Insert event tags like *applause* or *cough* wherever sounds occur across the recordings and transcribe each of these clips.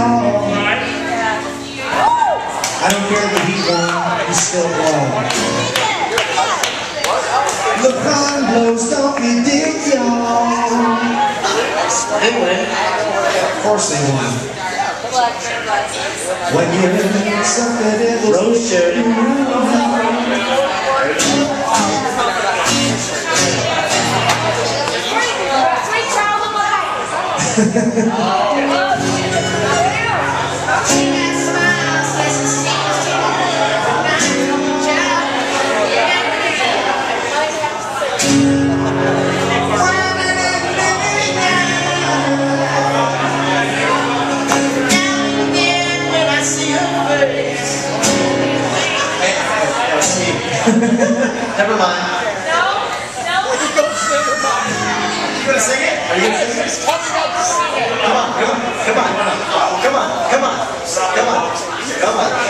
all. I don't care if the heat won, you still blow. The pond blows, don't you dig, y'all? They win. Of course they won. When you're in something, it'll Rose showed. Sweet child of *laughs* Never mind. No, no. You gonna sing it? Are you gonna sing it? Come on, come on, come on, come on, come on, come on, come on, come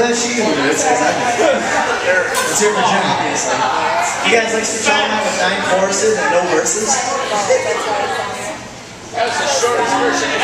glad she can do this because I Let's hear for Jen, obviously. You guys like to try out with nine choruses and no verses? That was the shortest version